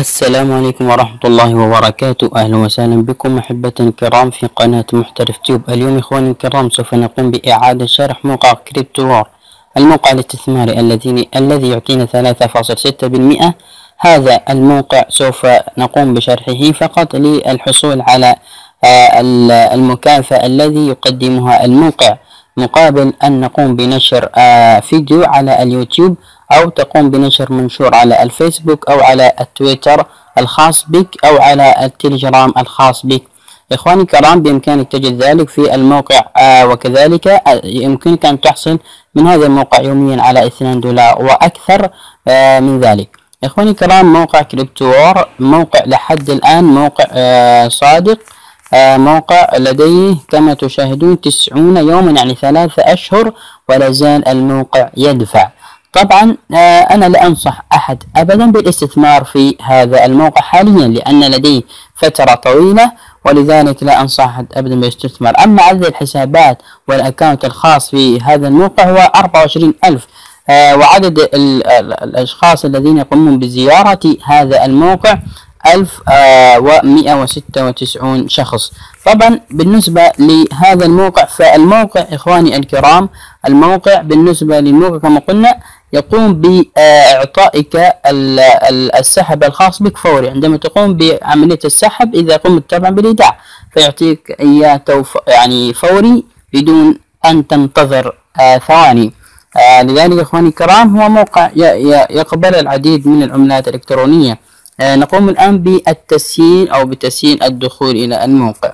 السلام عليكم ورحمة الله وبركاته. أهلا وسهلا بكم أحبة الكرام في قناة محترف تيوب. اليوم إخواني الكرام سوف نقوم بإعادة شرح موقع Cryptoware الموقع الاستثماري الذي الذي يعطينا ثلاثة فاصل ستة بالمئة. هذا الموقع سوف نقوم بشرحه فقط للحصول على آه، المكافأة الذي يقدمها الموقع. مقابل أن نقوم بنشر آه، فيديو على اليوتيوب أو تقوم بنشر منشور على الفيسبوك أو على التويتر الخاص بك أو على التليجرام الخاص بك. إخواني الكرام بإمكانك تجد ذلك في الموقع آه وكذلك آه يمكنك أن تحصل من هذا الموقع يوميا على 2 دولار وأكثر من ذلك. إخواني الكرام موقع Cryptoware موقع لحد الآن موقع صادق. موقع لديه كما تشاهدون تسعون يوما يعني ثلاثة أشهر ولا زال الموقع يدفع. طبعا آه، أنا لا أنصح أحد أبدا بالاستثمار في هذا الموقع حاليا لأن لدي فترة طويلة ولذلك لا أنصح أحد أبدا بالاستثمار. أما عدد الحسابات والأكاونت الخاص في هذا الموقع هو 24 ألف. آه، وعدد الأشخاص الذين يقومون بزيارة هذا الموقع 1196 شخص. طبعا بالنسبة لهذا الموقع فالموقع إخواني الكرام الموقع بالنسبة للموقع كما قلنا يقوم بإعطائك السحب الخاص بك فوري. عندما تقوم بعملية السحب إذا قمت طبعا بالإيداع فيعطيك إياه يعني فوري بدون أن تنتظر آه، ثواني. آه، لذلك إخواني الكرام هو موقع يقبل العديد من العملات الإلكترونية. آه، نقوم الآن بالتسجيل أو بتسجيل الدخول إلى الموقع.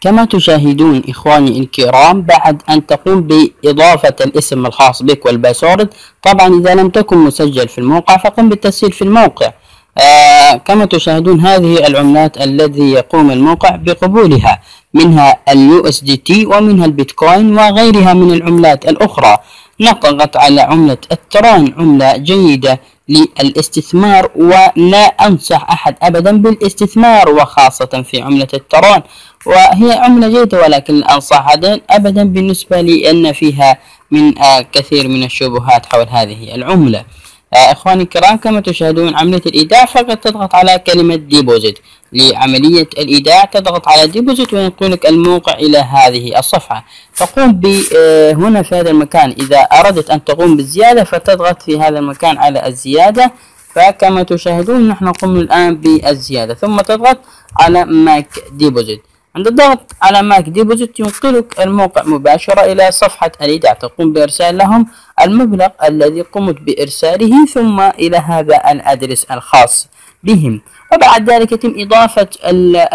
كما تشاهدون إخواني الكرام بعد أن تقوم بإضافة الاسم الخاص بك وال password طبعا إذا لم تكن مسجل في الموقع فقم بالتسجيل في الموقع. آه كما تشاهدون هذه العملات الذي يقوم الموقع بقبولها منها ال USDT ومنها البيتكوين وغيرها من العملات الأخرى. نضغط على عملة التران عملة جيدة للاستثمار ولا أنصح أحد أبدا بالاستثمار وخاصة في عملة التران وهي عملة جيدة ولكن أنصح أبدا بالنسبة لي أن فيها من آه، كثير من الشبهات حول هذه العملة. إخواني الكرام كما تشاهدون عملية الإيداع فقط تضغط على كلمة deposit لعملية الإيداع تضغط على deposit وينقلك الموقع إلى هذه الصفحة. تقوم ب آه، هنا في هذا المكان. إذا أردت أن تقوم بالزيادة فتضغط في هذا المكان على الزيادة. فكما تشاهدون نحن قمنا الآن بالزيادة. ثم تضغط على make deposit عند الضغط على make deposit ينقلك الموقع مباشرة إلى صفحة الإيداع تقوم بإرسال لهم المبلغ الذي قمت بإرساله ثم إلى هذا ال address الخاص بهم. وبعد ذلك يتم إضافة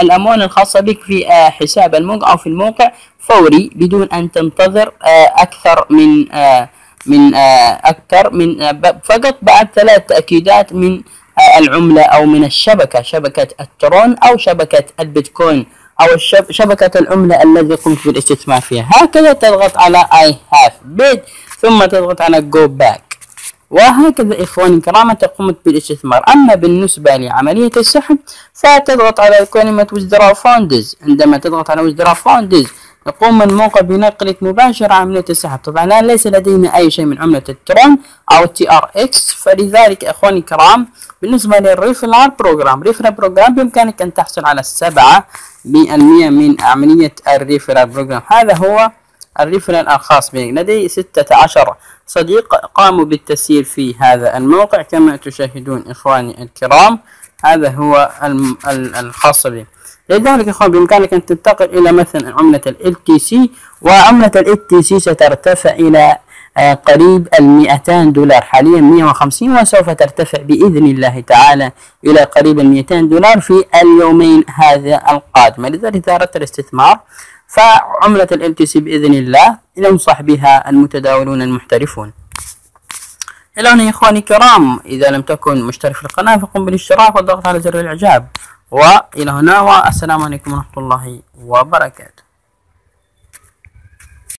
الأموال الخاصة بك في آه، حساب الموقع أو في الموقع فوري بدون أن تنتظر آه، أكثر من آه، من أكثر من فقط بعد ثلاث تأكيدات من العملة أو من الشبكة شبكة الترون أو شبكة البيتكوين. أو شبكة العملة الذي قمت بالاستثمار فيها. هكذا تضغط على I have bid ثم تضغط على go back. وهكذا إخواني الكرام قمت بالاستثمار. أما بالنسبة لعملية السحب فتضغط على كلمة withdraw funds عندما تضغط على withdraw funds يقوم الموقع بنقلك مباشرة عملية السحب. طبعا الآن ليس لدينا أي شيء من عملة الترون أو ال TRX فلذلك إخواني الكرام بالنسبة لل referral program referral program بإمكانك أن تحصل على السبعة بالمئة من عملية ال referral program. هذا هو ال referral الخاص بي. لدي ستة عشر صديق قاموا بالتسجيل في هذا الموقع كما تشاهدون إخواني الكرام. هذا هو الخاص به لذلك أخوان بإمكانك أن تنتقل إلى مثلا عملة ال LTC وعملة ال LTC سترتفع إلى آه، قريب ال 200 دولار. حاليا 150 وسوف ترتفع بإذن الله تعالى إلى قريب ال 200 دولار في اليومين هذا القادم. لذلك اذا اردت الاستثمار فعملة ال LTC بإذن الله ينصح بها المتداولون المحترفون. إلى هنا يا إخواني الكرام إذا لم تكن مشترك في القناة فقم بالاشتراك والضغط على زر الإعجاب. وإلى هنا والسلام عليكم ورحمة الله وبركاته.